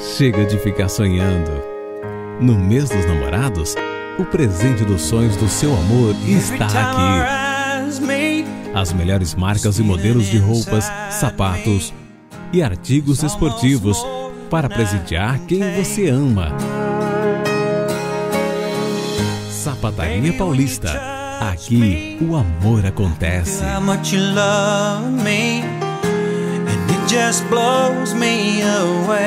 Chega de ficar sonhando. No mês dos namorados, o presente dos sonhos do seu amor está aqui. As melhores marcas e modelos de roupas, sapatos e artigos esportivos para presentear quem você ama. Sapataria Paulista. Aqui o amor acontece. me.